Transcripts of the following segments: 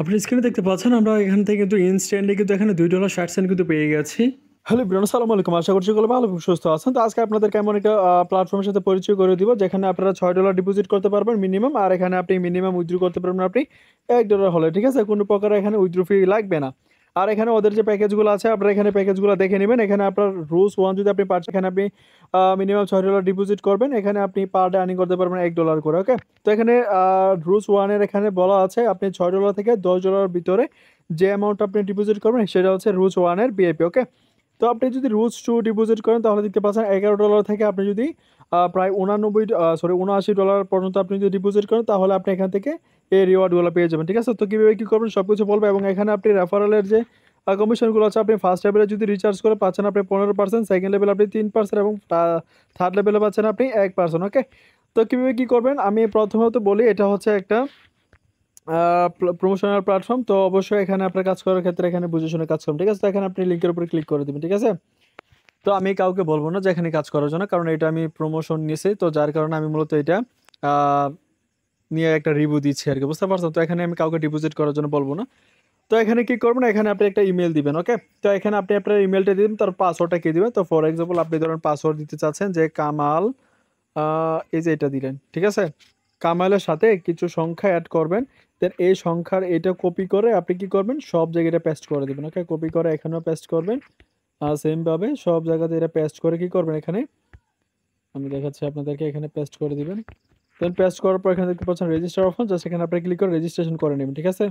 আপনি স্ক্রিনে দেখতে পাচ্ছেন, আমরা এখান থেকে কিন্তু ইনস্ট্যান্টলি কিন্তু এখানে দুই ডলার ষাট সেন্ট কিন্তু পেয়ে গেছি। হ্যালো বিরান সালাম আলাইকুম। আশা করছি সকলে ভালো সুস্থ আছেন। তো আজকে আপনাদের কেমন একটা প্ল্যাটফর্মের সাথে পরিচয় করে দিব, যেখানে আপনারা ছয় ডলার ডিপোজিট করতে পারবেন মিনিমাম আর এখানে আপনি মিনিমাম উইথড্রু করতে পারবেন আপনি এক ডলার হলে, ঠিক আছে? কোনো প্রকার এখানে উইথড্রু ফি লাগবে না। আর এখানে ওদের যে প্যাকেজগুলো আছে, আপনারা এখানে প্যাকেজগুলো দেখে নেবেন। এখানে আপনার রুলস ওয়ান যদি আপনি পাচ্ছেন এখানে আপনি মিনিমাম ছয় ডলার ডিপোজিট করবেন। এখানে আপনি পার ডে আর্নিং করতে পারবেন এক ডলার করে ওকে তো এখানে রুলস ওয়ানের এখানে বলা আছে, আপনি ছয় ডলার থেকে দশ ডলার ভিতরে যে অ্যামাউন্ট আপনি ডিপোজিট করবেন, সেটা হচ্ছে রুলস ওয়ানের বিএপি ওকে তো আপনি যদি রুলস টু ডিপোজিট করেন, তাহলে দেখতে পাচ্ছেন এগারো ডলার থেকে আপনি যদি প্রায় উনানব্বই সরি উনআশি ডলার পর্যন্ত আপনি যদি ডিপোজিট করেন, তাহলে আপনি এখান থেকে এই রিওয়ার্ডগুলো পেয়ে যাবেন, ঠিক আছে? তো কীভাবে কী করবেন সব কিছু বলব এবং এখানে আপনি রেফারেলের যে কমিশনগুলো আছে, আপনি ফার্স্ট লেভেলে যদি রিচার্জ করে পাচ্ছেন আপনি পনেরো পার্সেন্ট সেকেন্ড লেভেলে আপনি তিন পার্সেন্ট এবং থার্ড লেভেলে পাচ্ছেন আপনি এক পার্সেন্ট ওকে তো কীভাবে কী করবেন, আমি প্রথমত বলি, এটা হচ্ছে একটা প্রমোশনাল প্ল্যাটফর্ম তো অবশ্যই এখানে আপনার কাজ করার ক্ষেত্রে এখানে বুঝে শুনে কাজ করুন, ঠিক আছে? তো এখানে আপনি লিঙ্কের উপরে ক্লিক করে দেবেন, ঠিক আছে? তো আমি কাউকে বলব না যে এখানে কাজ করার জন্য, কারণ এটা আমি প্রমোশন নিয়েছি। তো যার কারণে আমি মূলত এটা নিয়ে একটা রিভিউ দিচ্ছি আর কি, বুঝতে পারছেন? তো এখানে আমি কাউকে ডিপোজিট করার জন্য বলব না। তো এখানে কি করবেন এখানে আপনি একটা ইমেল দিবেন ওকে তো এখানে আপনি আপনার ইমেলটা দিবেন, তার পাসওয়ার্ডটা কি দিবেন? তো ফর এক্সাম্পল আপনি ধরেন পাসওয়ার্ড দিতে চাচ্ছেন যে কামাল এই যে এটা দিলেন, ঠিক আছে? কামালের সাথে কিছু সংখ্যা অ্যাড করবেন দেন এই সংখ্যার এটা কপি করে আপনি কি করবেন? সব জায়গায় পেস্ট করে দেবেন ওকে কপি করে এখানেও পেস্ট করবেন। সেমভাবে সব জায়গাতে এটা পেস্ট করে কি করবেন এখানে? আমি দেখাচ্ছি আপনাদেরকে, এখানে পেস্ট করে দিবেন। দেন পেস্ট করার পর এখানে দেখতে পাচ্ছেন রেজিস্টার অপশন জাস্ট এখানে আপনি ক্লিক করে রেজিস্ট্রেশন করে নেবেন, ঠিক আছে?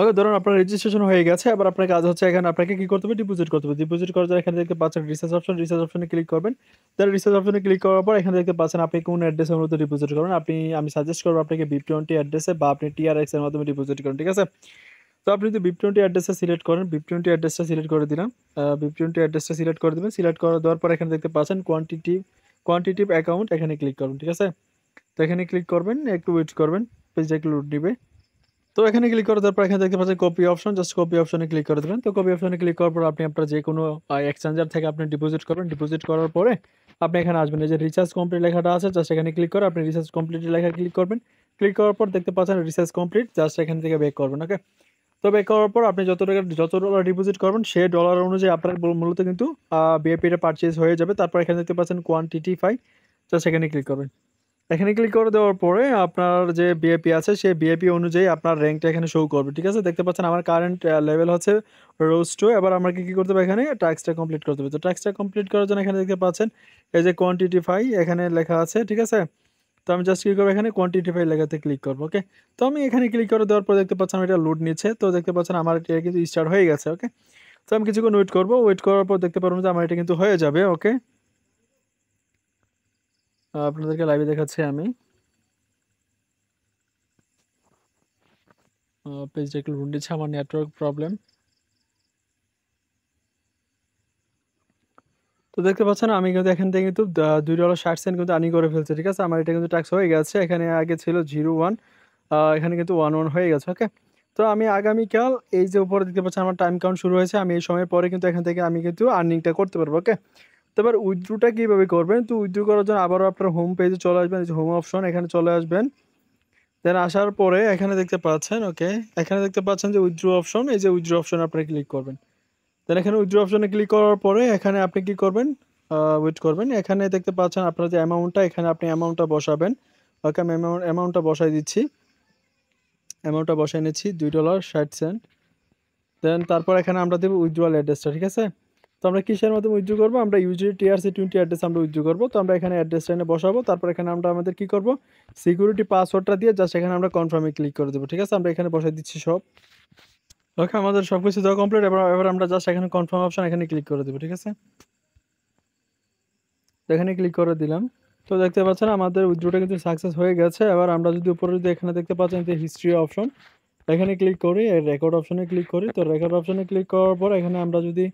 ওকে ধরুন আপনার রেজিস্ট্রেশন হয়ে গেছে, আবার আপনার কাজ হচ্ছে এখানে আপনাকে কি করতে হবে? ডিপোজিট করতে হবে। ডিপোজিট করার জন্য এখানে দেখতে পাচ্ছেন রিসার্চ অপশন রিসার্চ অপশনে ক্লিক করবেন। দেন রিসার্চ অপশনে ক্লিক করার পর এখানে দেখতে পাচ্ছেন আপনি কোন অ্যাড্রেসের মধ্যে ডিপোজিট করবেন। আপনি, আমি সাজেস্ট করব আপনাকে বিপ টোয়েন্টি অ্যাড্রেসে বা আপনি টিআরএক্স এর মাধ্যমে ডিপোজিট করেন, ঠিক আছে? তো আপনি যদি বিপ টোয়েন্টি অ্যাড্রেসটা সিলেক্ট করেন বিপ টোয়েন্টি অ্যাড্রেসটা সিলেক্ট করে দিলাম। বিপ টোয়েন্টি অ্যাড্রেসটা সিলেক্ট করে দেবেন। সিলেক্ট করে দেওয়ার পর এখানে দেখতে পাচ্ছেন কোয়ান্টিটি কোয়ান্টিটিভ অ্যাকাউন্ট এখানে ক্লিক করুন, ঠিক আছে? তো এখানে ক্লিক করবেন, একটু ওয়েট করবেন পেজটা একটু লোড দিবে। তো এখানে ক্লিক করে তারপর এখানে দেখতে পাচ্ছেন কপি অপশন জাস্ট কপি অপশনে ক্লিক করে দেবেন। তো কপি অপশনে ক্লিক করার পর আপনি আপনার যে কোনো এক্সচেঞ্জার থেকে আপনি ডিপোজিট করবেন। ডিপোজিট করার পরে আপনি এখানে আসবেন, এই যে রিচার্জ কমপ্লিট লেখাটা আছে জাস্ট এখানে ক্লিক করে আপনি রিচার্জ কমপ্লিট লেখা ক্লিক করবেন। ক্লিক করার পর দেখতে পাচ্ছেন রিচার্জ কমপ্লিট জাস্ট এখান থেকে বেক করবেন ওকে তো বেক করার পর আপনি যত টাকা, যত ডলার ডিপোজিট করবেন, সেই ডলার অনুযায়ী আপনার মূলত কিন্তু বিএপিটা পারচেজ হয়ে যাবে। তারপর এখানে দেখতে পাচ্ছেন কোয়ান্টিটি ফাই জাস্ট এখানে ক্লিক করবেন। এখানে ক্লিক করে দেওয়ার পরে আপনার যে বিএপি আছে, সেই বিএপি অনুযায়ী আপনার র্যাঙ্কটা এখানে শো করবে, ঠিক আছে? দেখতে পাচ্ছেন আমার কারেন্ট লেভেল হচ্ছে রোজ টু এবার আমাকে কী করতে হবে এখানে? ট্যাক্সটা কমপ্লিট করতে হবে। তো ট্যাক্সটা কমপ্লিট করার জন্য এখানে দেখতে পাচ্ছেন, এই যে কোয়ান্টিটি ফাই এখানে লেখা আছে, ঠিক আছে? তো আমি জাস্ট কী করব এখানে কোয়ান্টিটি ফাই লেখাতে ক্লিক করব ওকে তো আমি এখানে ক্লিক করে দেওয়ার পর দেখতে পাচ্ছেন এটা লোড নিচ্ছে, তো দেখতে পাচ্ছেন আমার এটা কিন্তু স্টার্ট হয়ে গেছে ওকে তো আমি কিছুক্ষণ ওয়েট করব ওয়েট করার পর দেখতে পারব যে আমার এটা কিন্তু হয়ে যাবে ওকে আপনাদেরকে লাইভে দেখাচ্ছি আমি। পেজটা একটু রুন দিচ্ছে আমার নেটওয়ার্ক প্রবলেম তো দেখতে পাচ্ছেন, আমি কিন্তু এখান থেকে কিন্তু দুই ডলার ষাট সেন্ট কিন্তু আনি করে ফেলছে, ঠিক আছে? আমার এটা কিন্তু ট্যাক্স হয়ে গেছে। এখানে আগে ছিল জিরো ওয়ান এখানে কিন্তু ওয়ান ওয়ান হয়ে গেছে ওকে তো আমি আগামীকাল এই যে উপরে দেখতে পাচ্ছেন, আমার টাইম কাউন্ট শুরু হয়েছে, আমি এই সময়ের পরে কিন্তু এখান থেকে আমি কিন্তু আর্নিংটা করতে পারব ওকে তো এবার উইথড্রুটা কীভাবে করবেন? তো উইথড্রু করার জন্য আবারও আপনার হোম পেজে চলে আসবেন হোম অপশন এখানে চলে আসবেন। দেন আসার পরে এখানে দেখতে পাচ্ছেন ওকে এখানে দেখতে পাচ্ছেন যে উইথড্রু অপশন এই যে উইথড্রু অপশন আপনি ক্লিক করবেন। দেন এখানে উইথড্রু অপশনে ক্লিক করার পরে এখানে আপনি কি করবেন? ওয়েট করবেন। এখানে দেখতে পাচ্ছেন আপনার যে অ্যামাউন্টটা এখানে আপনি অ্যামাউন্টটা বসাবেন। ওকে আমি অ্যামাউন্ট অ্যামাউন্টটা বসাই দিচ্ছি। অ্যামাউন্টটা বসাই নিচ্ছি, দুই ডলার ষাট সেন্ট দেন তারপর এখানে আমরা দেবো উইথড্রয়াল অ্যাড্রেসটা ঠিক আছে? তো আমরা কিসের মাধ্যমে উইথড্র করব? আমরা ইউজুয়ালি টিআরসি টোয়েন্টি অ্যাড্রেস আমরা উইথড্র করব। তো আমরা এখানে অ্যাড্রেসটা এনে বসাবো। তারপর এখানে আমরা আমাদের কি করব? সিকিউরিটি পাসওয়ার্ডটা দিয়ে জাস্ট এখানে আমরা কনফার্মে ক্লিক করে দেবো, ঠিক আছে? আমরা এখানে বসাই দিচ্ছি সব। ওকে, আমাদের সব কিছু দেওয়া কমপ্লিট এবার এবার আমরা জাস্ট এখানে কনফার্ম অপশন এখানে ক্লিক করে দেবো, ঠিক আছে? এখানে ক্লিক করে দিলাম। তো দেখতে পাচ্ছেন আমাদের উইথড্রোটা কিন্তু সাকসেস হয়ে গেছে। এবার আমরা যদি উপরে যদি এখানে দেখতে পাচ্ছেন যে হিস্ট্রি অপশন এখানে ক্লিক করি রেকর্ড অপশনে ক্লিক করি। তো রেকর্ড অপশনে ক্লিক করার পর এখানে আমরা যদি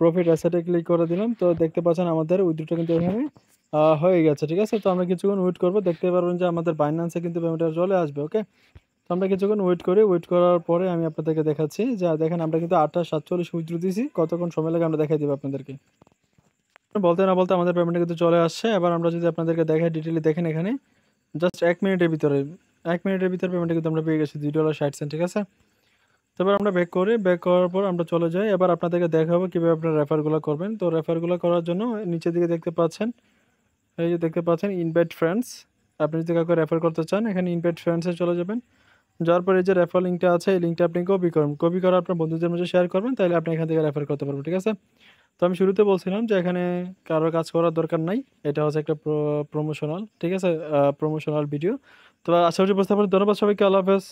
প্রফিট অ্যাসেটে ক্লিক করে দিলাম, তো দেখতে পাচ্ছেন আমাদের উইথড্রোটা কিন্তু এখানে হয়ে গেছে, ঠিক আছে? তো আমরা কিছুক্ষণ ওয়েট করব, দেখতে পারবেন যে আমাদের বাইন্যান্সে কিন্তু পেমেন্টটা চলে আসবে ওকে তো আমরা কিছুক্ষণ ওয়েট করি ওয়েট করার পরে আমি আপনাদেরকে দেখাচ্ছি। যে দেখেন, আমরা কিন্তু আটটা সাতচল্লিশ উইথড্রো দিয়েছি। কতক্ষণ সময় লাগে আমরা দেখাই দেবো আপনাদেরকে। বলতে না বলতে আমাদের পেমেন্টটা কিন্তু চলে আসছে। এবার আমরা যদি আপনাদেরকে দেখাই ডিটেলে দেখেন এখানে। জাস্ট এক মিনিটের ভিতরে, এক মিনিটের ভিতরে পেমেন্টটা কিন্তু আমরা পেয়ে গেছি দুই ডলার ষাট সেন্ট ঠিক আছে? তারপর আমরা ব্যাক করি ব্যাক করার পর আমরা চলে যাই। এবার আপনাদেরকে দেখাবো কীভাবে আপনারা রেফারগুলো করবেন। তো রেফারগুলো করার জন্য নিচের দিকে দেখতে পাচ্ছেন, এই যে দেখতে পাচ্ছেন ইনভাইট ফ্রেন্ডস আপনি যদি কাউকে রেফার করতে চান, এখানে ইনভাইট ফ্রেন্ডসে চলে যাবেন। যাওয়ার পরে যে রেফার লিঙ্কটা আছে, এই লিঙ্কটা আপনি কপি করুন। কপি করে আপনার বন্ধুদের মধ্যে শেয়ার করবেন, তাহলে আপনি এখান থেকে রেফার করতে পারবেন, ঠিক আছে? তো আমি শুরুতে বলছিলাম যে এখানে কারও কাজ করার দরকার নাই, এটা হচ্ছে একটা প্রমোশনাল ঠিক আছে? প্রমোশনাল ভিডিও তো আশা করি বুঝতে পারি ধন্যবাদ সবাইকে, আল্লাহ হাফেজ।